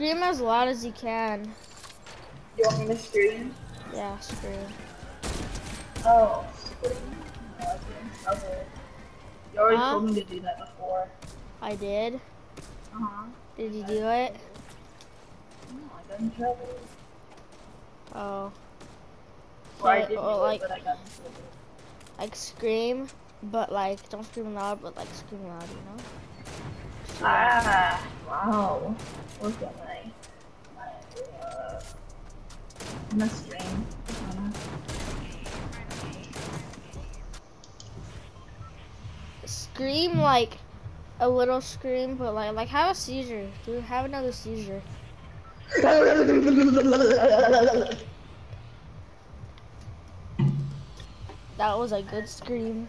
scream as loud as you can. You want me to scream? Yeah, scream. Oh, stream. No, I didn't. Okay. You already Huh? told me to do that before. I did. Uh-huh. Did you do it? No, I got in trouble. Oh, Well, I did or do like- it, but I got in trouble. like scream, but like don't scream loud, but like scream loud, you know? Ah, wow. Look at my, my, uh, my stream. Scream like a little scream, but like like have a seizure. Do have another seizure. That was a good scream.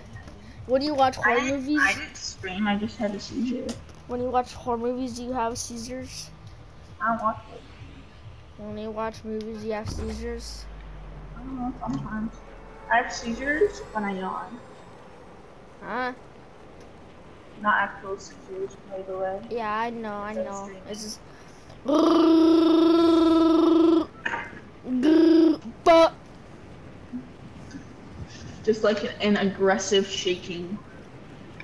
When you watch horror didn't, movies, I didn't scream, I just had a seizure. when you watch horror movies, do you have seizures? I don't watch it. When you watch movies, you have seizures. I don't know, sometimes. I have seizures when I yawn. Huh? Not actual seizures, by the way. Yeah, I know, I That's know. screaming. It's just. But Just like an aggressive shaking.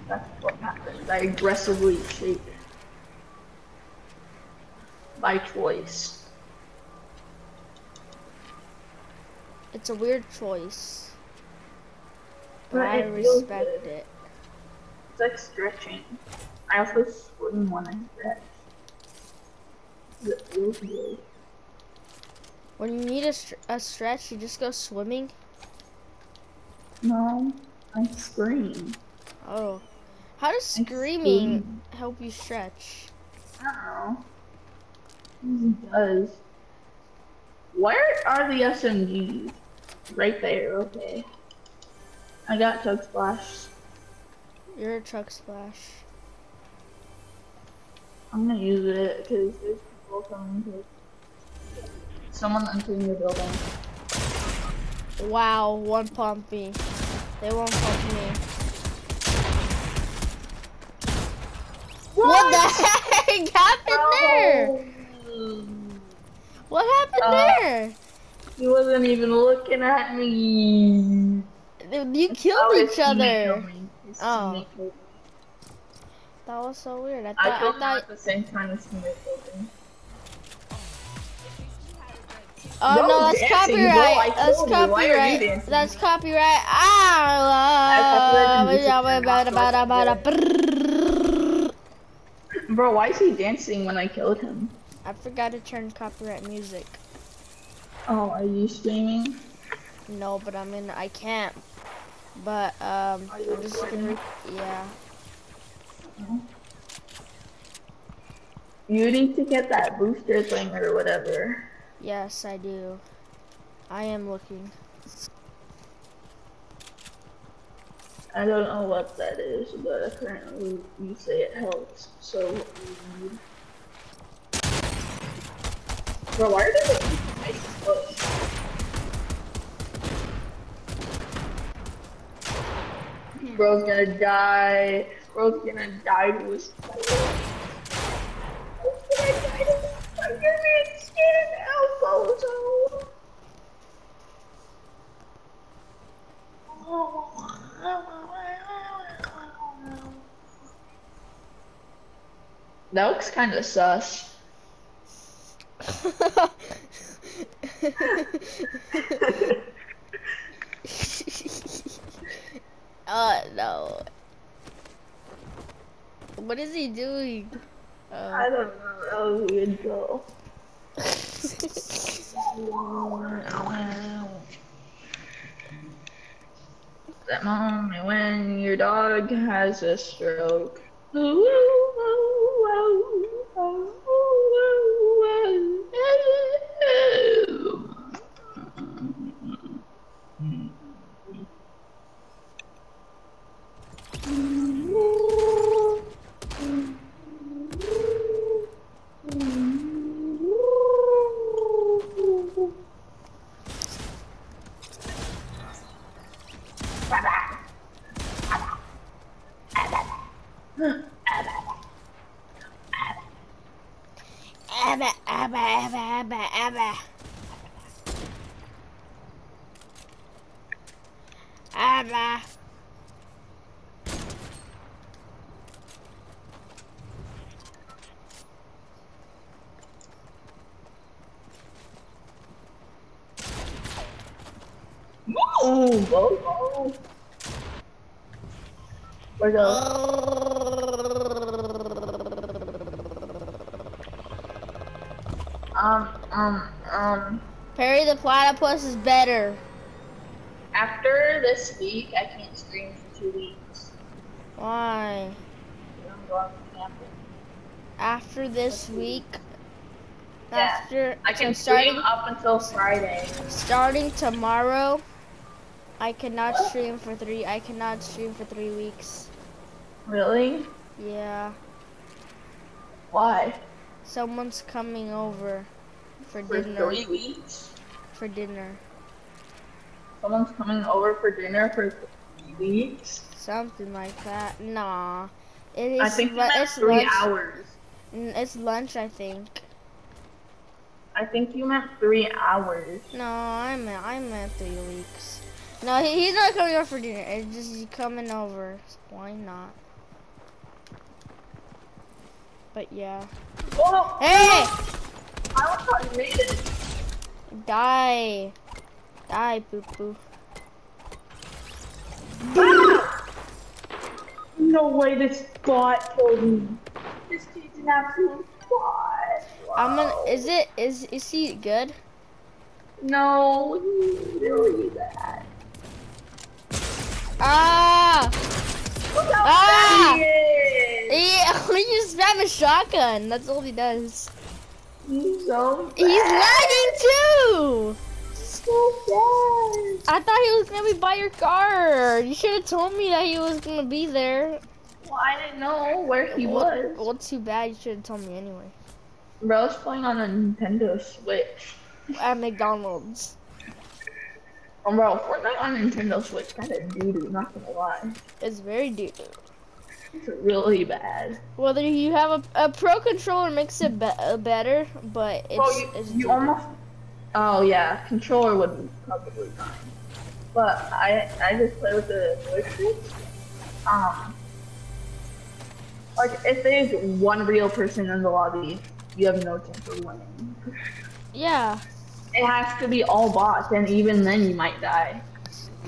That's what happens. I aggressively shake. By choice. It's a weird choice. But But I respect it. It's like stretching. I also swim when I stretch. It feels good. When you need a, a stretch, you just go swimming. No, I scream. Oh. How does screaming scream. help you stretch? I don't know. It does. Where are the SMGs? Right there, okay. I got Chug Splash. You're a truck splash. I'm gonna use it because there's people coming to Someone entering the building. Wow, one pump me. They won't pump me. What the heck happened there? What happened Uh, there? He wasn't even looking at me. You killed Oh, each other. killed me. His Oh. teammate killed me. That was so weird. I thought, I killed I him thought at the same time his teammate. Oh Bro, no, that's dancing, bro, copyright. That's told you, why are you copyright. That's copyright. Ah! Bro, why is he dancing when I killed him? I forgot to turn copyright music. Oh, are you streaming? No, but I mean I can't. But um, Are you I'm just gonna. Yeah. You need to get that booster thing or whatever. Yes, I do. I am looking. I don't know what that is, but apparently you say it helps. So what do you need? Bro, why are they like making close? Bro's gonna die. Bro's gonna die to his. That looks kind of sus. oh no. What is he doing? I don't know. That was a weird goal. That moment when your dog has a stroke. Abba, Ooh, go, go. Where's the? Um, um, um. Perry the platypus is better. After this week, I can't stream for two weeks. Why? I'm going camping. After this week. Yeah. After I can so starting stream up until Friday. starting tomorrow. I cannot stream for three. I cannot stream for three weeks. Really? Yeah. Why? Someone's coming over for dinner For dinner. three weeks? For dinner. Someone's coming over for dinner for three weeks? Something like that. Nah. It is I think it's three lunch. hours. It's lunch, I think. I think you meant three hours. No, I meant I meant three weeks. No, he, he's not coming over for dinner. It's just he's coming over. Why not? But yeah. Oh, Hey! I made it. Die. Die, boo boo. No way this bot killed me. This kid's an absolute bot. I'm gonna. Is it? Is is he good? No, he's really bad. Ah! Ah! bad he. Just spam a shotgun. That's all he does. He's so bad. He's lagging too. so bad. I thought he was gonna be by your car. You should have told me that he was gonna be there. Well, I didn't know where he well, was. Well, too bad. You should have told me anyway. Bro's playing on a Nintendo Switch. At McDonald's. Oh, bro, Fortnite on Nintendo Switch kind of doo-doo, not gonna lie. It's very doo doo. It's really bad. Whether you have a, a pro controller makes it be- uh, better, but it's, Well, you, it's you almost. Oh yeah, controller would be probably fine. But I I just play with the joystick. Um, like if there's one real person in the lobby, you have no chance of winning. Yeah. It has to be all bots, and even then you might die.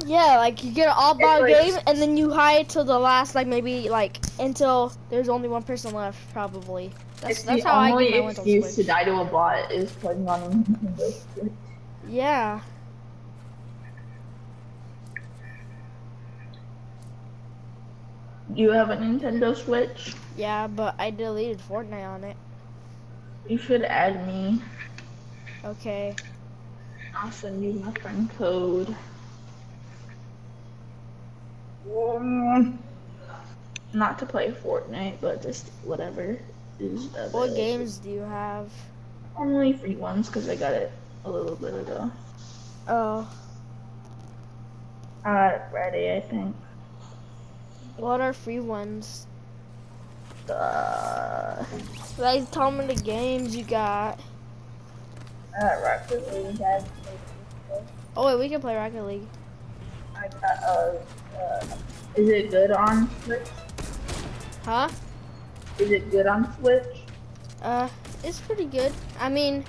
Yeah, like you get an all bot like- game and then you hide till the last, like maybe like until there's only one person left, probably. That's that's how I get my excuse to die to a bot is playing on Nintendo Switch. Yeah. Do You have a Nintendo Switch? Yeah, but I deleted Fortnite on it. You should add me. Okay. I'll send you my friend code. Um, not to play Fortnite, but just whatever is available. What games do you have? Only free ones because I got it a little bit ago. Oh, it Friday, I think. what are free ones? Uh, Like, tell me the games you got. I Rocket League. I, Oh wait, we can play Rocket League. I got uh, uh, is it good on Switch? Huh? Is it good on Switch? Uh, it's pretty good. I mean,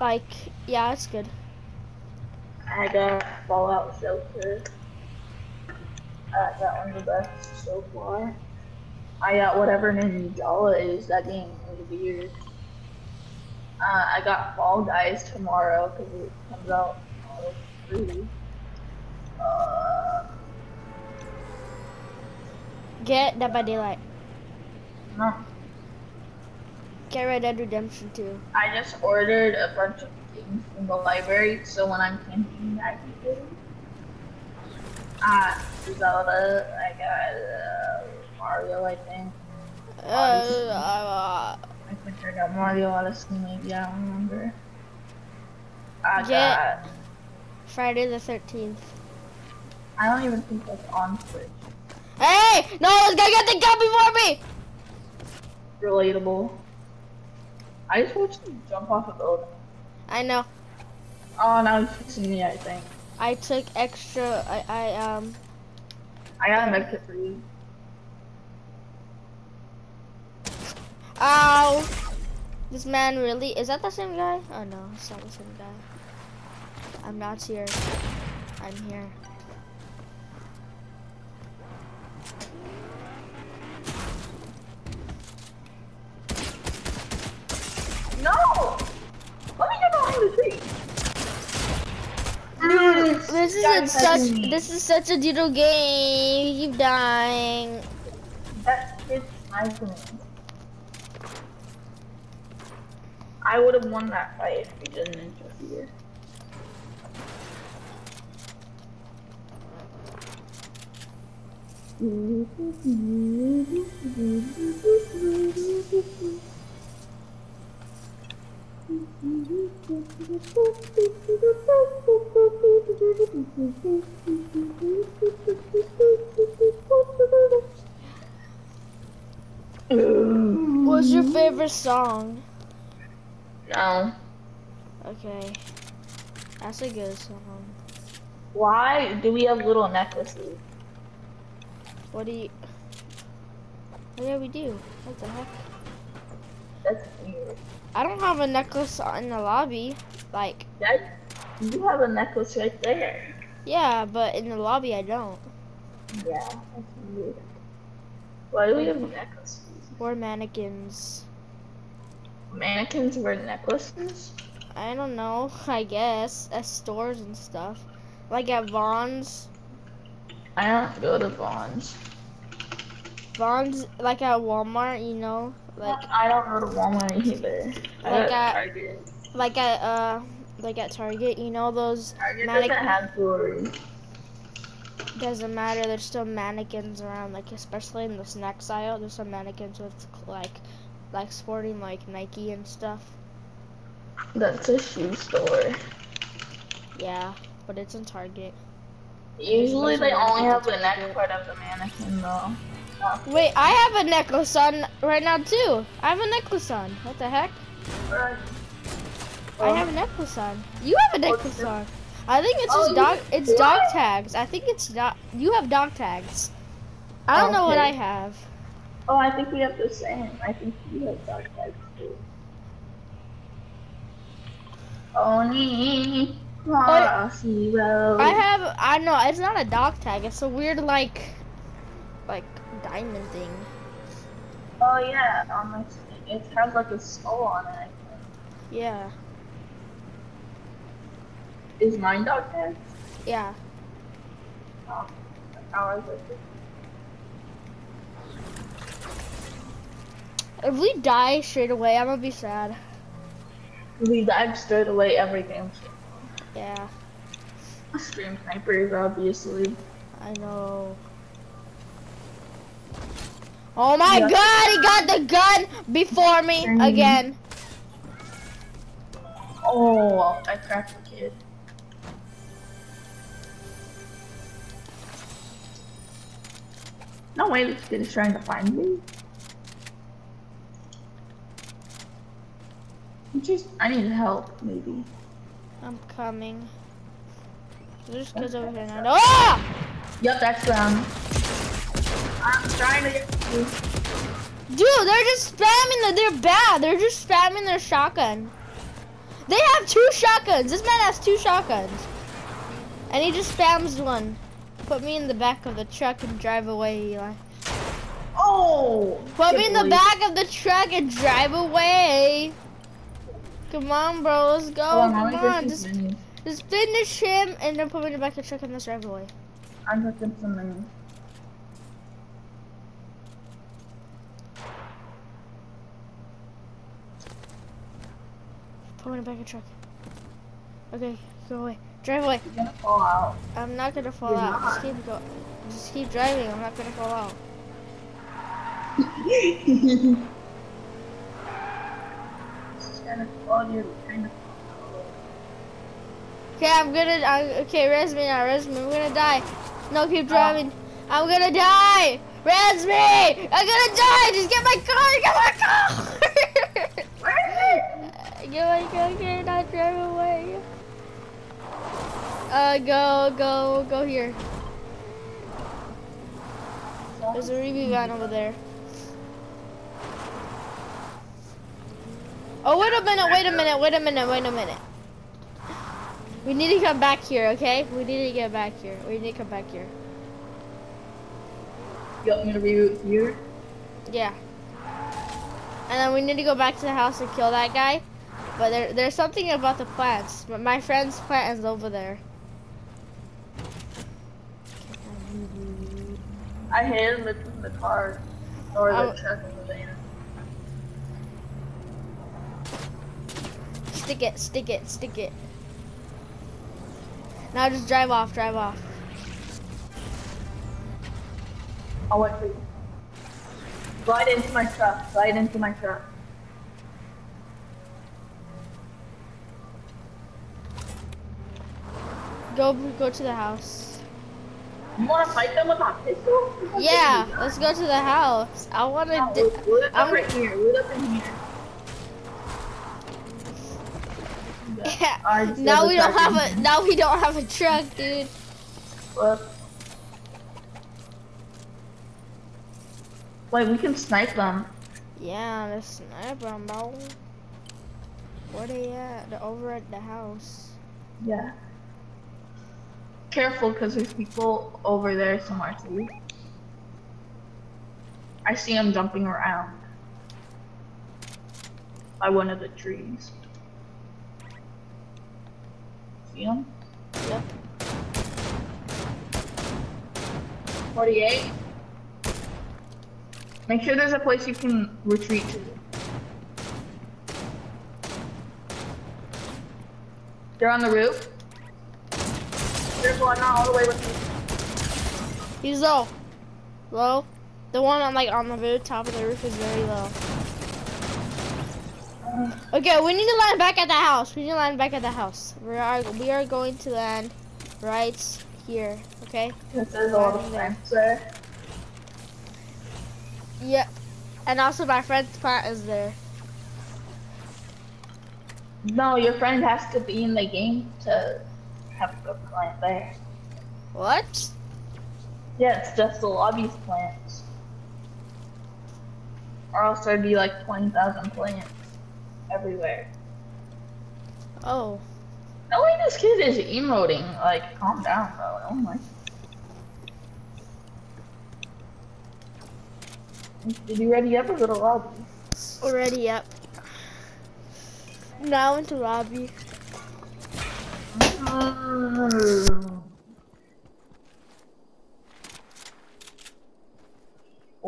like, yeah, it's good. I got Fallout Shelter. I got one of the best so far. I got whatever Ninjala is. That game is weird. Uh, I got Fall Guys tomorrow because it comes out all free. Uh, Get Dead by Daylight. no, Get Red Dead Redemption 2. I just ordered a bunch of games from the library, so when I'm camping, I can them. Uh, Zelda, I got uh, Mario, I think. Uh, uh, I got Mario Odyssey, maybe, I don't remember. I got, Friday the 13th. I don't even think that's on Twitch. Hey! No, this guy got the gun before me! Relatable. I just watched him jump off a building. I know. Oh, now he's fixing me, I think. I took extra. I, I um. I got a medkit for you. Ow! This man really is that the same guy? Oh no, it's not the same guy. I'm not here. I'm here. No! Let me get behind the tree. Dude, this is such this is such a doodle game. You keep dying. That kid's sniping me. I would have won that fight if he didn't interfere. What's your favorite song? No. Okay, that's a good song. Why do we have little necklaces? What do you? Oh yeah, we do. What the heck? That's weird. I don't have a necklace in the lobby. Like, That you have a necklace right there. yeah, but in the lobby I don't. Yeah, that's weird. Why do we have necklaces? We're mannequins. Mannequins wear necklaces? I don't know. I guess at stores and stuff, like at Vons. I don't go to Vons. Vaughn's, like at Walmart, you know, like I don't go to Walmart either. Like at- Target. like at uh like at Target, you know those Target mannequin- doesn't have jewelry. doesn't matter. There's still mannequins around, like especially in the snacks aisle. There's some mannequins with like like sporting like Nike and stuff. That's a shoe store. Yeah, but it's in Target. Usually they only have the neck part of the mannequin though. Not Wait, I have a necklace on right now too. I have a necklace on. What the heck? front. I have a necklace on. You have a necklace on. I think it's Oh, just you- dog. It's dog tags. I think it's dog. You have dog tags. I don't know what I have. Oh, I think we have the same. I think you have dog tags too. Oni Crossy I have. I know it's not a dog tag. It's a weird like, like diamond thing. Oh yeah, um, on my it has like a skull on it. Yeah. Is mine dog tag? Yeah. Oh, how I If we die straight away, I'm gonna be sad. We dive straight away every game. Yeah. Stream snipers, obviously. I know. Oh my Yeah. god, he got the gun before me again. Oh, I cracked the kid. No way this kid is trying to find me. Just, I need help, maybe. I'm coming. There's kids over here now. Ah! Yep, that's them. I'm trying to get you. Dude, they're just spamming the, they're bad. They're just spamming their shotgun. They have two shotguns. This man has two shotguns. And he just spams one. Put me in the back of the truck and drive away, Eli. Oh! Put good me in the back of the truck and drive away. Come on, bro. Let's go. Hold on, let me Come on. Just, just finish him and then put me in the back of the truck and let's drive away. I'm looking for minis. Put me in the back of the truck. Okay, go away. Drive away. You're gonna fall out. I'm not gonna fall You're out. Just keep go. Just keep driving. I'm not gonna fall out. It's kind of fall, kind of Okay, I'm gonna. I, okay, res me now. Res me. I'm gonna die. No, keep driving. I'm gonna die. Res me. I'm gonna die. Just get my car. Get my car. Where is? Get away, go, get not drive away. Uh, go, go, go here. There's a Ruby van over there. Oh, wait a minute, wait a minute, wait a minute, wait a minute. We need to come back here, okay? We need to get back here. We need to come back here. You want me to reroute here? Yeah. And then we need to go back to the house and kill that guy. But there, there's something about the plants. But My friend's plant is over there. I him with the car or the Oh. truck in the van. Stick it, stick it, stick it. Now just drive off, drive off. I'll wait for you. Slide into my truck. Slide into my truck. Go, go to the house. You want to fight them with my pistol? Yeah, let's go to the house. I want No, to. loot, loot up I'm- right here. Loot up in here. Now we don't have a. Now we don't have a truck, dude. Look. Wait, we can snipe them. Yeah, the sniper, bro. Where they at? They're over at the house. Yeah. Careful, because there's people over there somewhere too. I see them jumping around by one of the trees. See them? Yep. 48. Make sure there's a place you can retreat to. They're on the roof. Careful, I'm not all the way with you. He's low. Low. The one on like on the very top of the roof is very low. Okay, we need to land back at the house. We need to land back at the house. We are we are going to land right here. Okay. This is all the plants there. Yep. And also my friend's plant is there. No, your friend has to be in the game to have a good plant there. What? Yeah, it's just the lobby's plants. Or else there'd be like 20,000 plants everywhere. Oh. No way this kid is emoting. Like, calm down, bro. Oh my. Did you ready up or go to lobby? Already up. Now into lobby.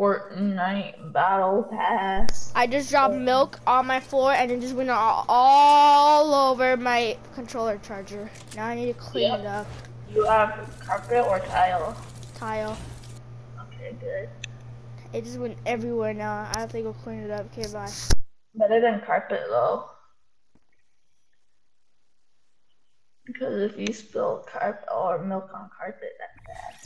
Fortnite Battle Pass. I just dropped milk on my floor and it just went all, all over my controller charger. Now I need to clean Yep. it up. You have carpet or tile? Tile. Okay, good. It just went everywhere now. I have to go clean it up. Okay, bye. Better than carpet though. Because if you spill carpet or milk on carpet, that's bad.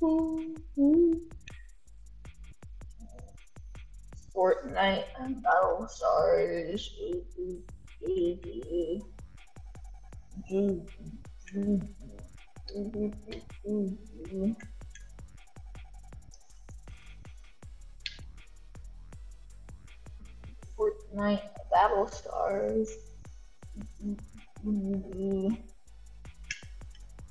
Fortnite and Battle Stars. Fortnite Battle Stars.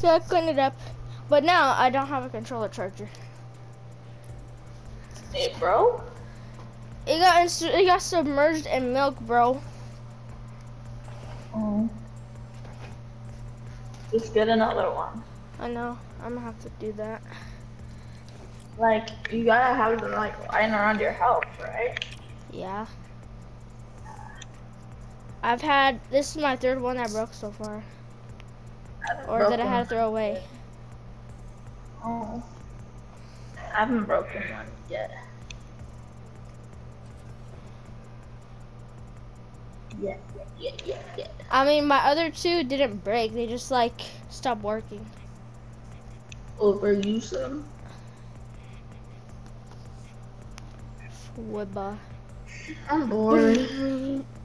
So I cleaned it up. But now I don't have a controller charger. Hey, bro. It got it got submerged in milk, bro. Oh. Just get another one. I know. I'm gonna have to do that. Like, you gotta have them like lying around your house, right? Yeah. I've had this is my third one that broke so far, or that I had to throw away. Oh. I haven't broken one yet. Yeah, yeah, yeah, yeah, yeah. I mean, my other two didn't break. They just like stopped working. Oh, Overuse them. Wibba. I'm bored.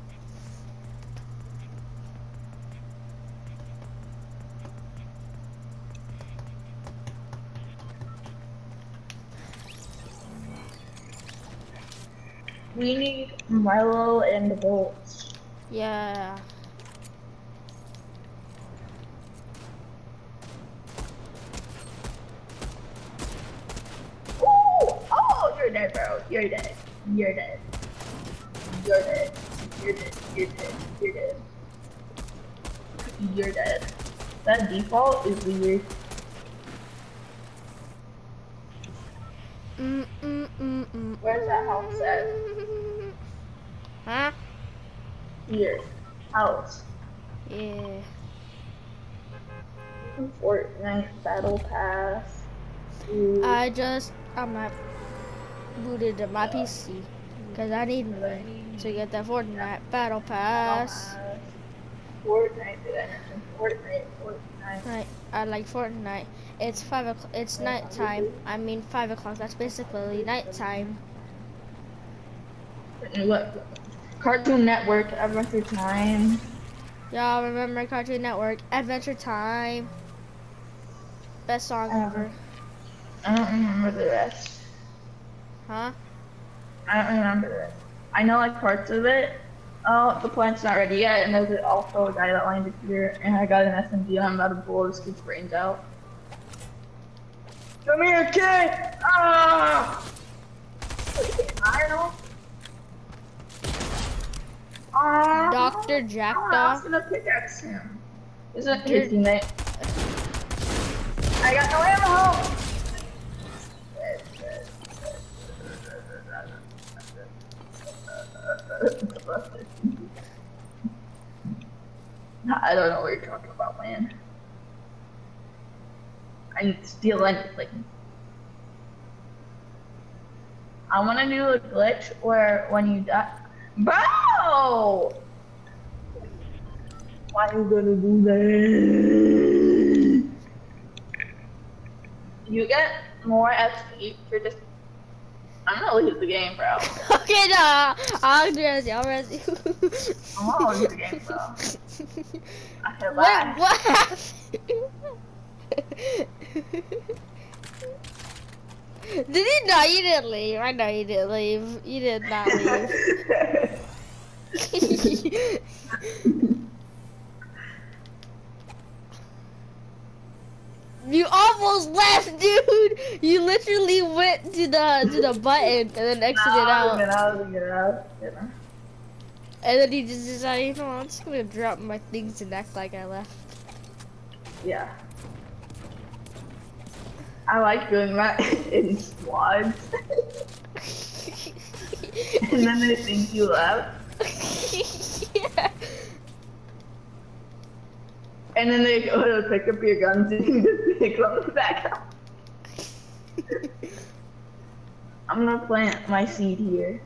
we need Milo and the bolts. Yeah. Ooh! Oh, you're dead, bro. You're dead. You're dead. You're dead. You're dead. You're dead. You're dead. You're dead. That default is weird. Mm, mm, mm. Where's that house at? Huh? Here. House. Yeah. Fortnite Battle Pass. Ooh. I just I'm not booted to my PC because I need money to get that Fortnite Battle Pass. Fortnite, did I mention Fortnite? Fortnite. Right, I like Fortnite. It's five o'clock. It's nighttime. I mean five o'clock. That's basically nighttime. What? Cartoon Network, Adventure Time. Y'all remember Cartoon Network Adventure Time? Best song Uh-huh. ever, I don't remember the rest. huh? I don't remember the rest. I know like parts of it. Oh, the plant's not ready yet, and there's also a guy that landed here, and I got an SMG, and I'm about to blow this kid's brains out. Come here, kid! Ah! I don't. Ah! Dr. Ah, I was Jackdaw. gonna pickaxe him. Isn't You're- his teammate? I got no ammo! I don't know what you're talking about, man. I need to steal anything. I want to do a glitch where when you die, bro. Why are you gonna do that? You get more XP for just. I'm gonna lose the game, bro. okay, nah. I'll res you. I'll res you. I'm gonna lose the game, bro. I feel What? What happened? Did he not? You didn't leave. I know you didn't leave. You did not leave. you almost left, dude. You literally went to the to the button and then exited Nah, out. was gonna- I was gonna get out. You? And then he just decided, you know, I'm just gonna drop my things and act like I left. Yeah. I like doing that in squads. and then they think you left. yeah. And then they go to pick up your guns and you just pick them back up. I'm gonna plant my seed here.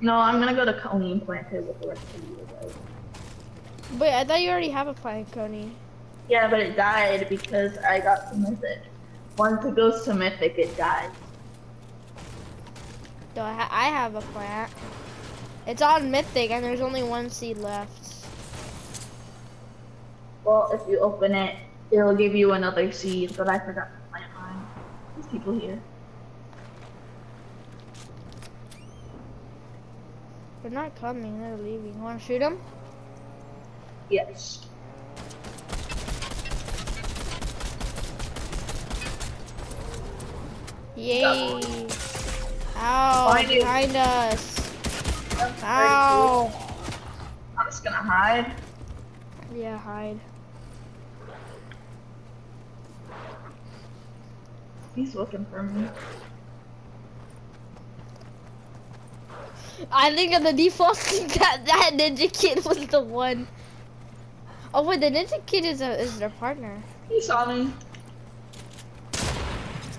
No, I'm gonna go to Coney and plant it with the rest of you guys. Wait, I thought you already have a plant, Coney. Yeah, but it died because I got to Mythic. Once it goes to Mythic, it dies. No, I, ha I have a plant. It's on Mythic, and there's only one seed left. Well, if you open it, it'll give you another seed, but I forgot to plant mine. There's people here. They're not coming, they're leaving. Wanna shoot them? Yes. Yay! Ow! Behind you. Us! That's Ow! I'm just gonna hide. Yeah, hide. He's looking for me. I think of the default that that ninja kid was the one. Oh wait, the ninja kid is a is their partner. He saw me.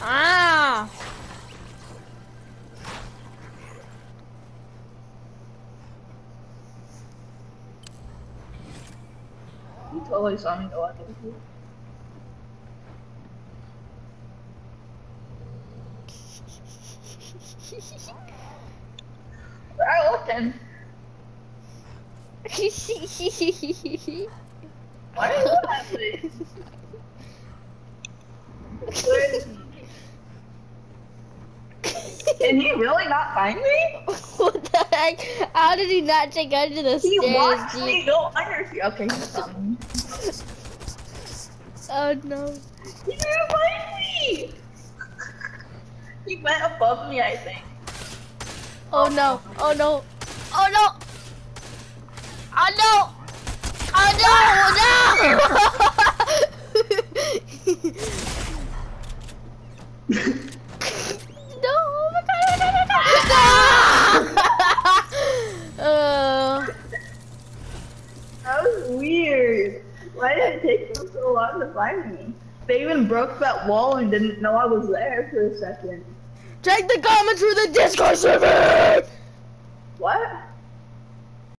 Ah! He totally saw me go out there. They're looking. Why are you laughing? He? Can he really not find me? what the heck? How did he not take under the He stairs, watched dude? me go under here. Okay, he saw me. Oh no. He didn't find me! He went above me, I think. Oh no. Oh no. Oh no. Oh no. Oh no. no. Oh my god. No, no, no, no. uh, That was weird. Why did it take them so long to find me? They even broke that wall and didn't know I was there for a second. Check the comments for the Discord server. What?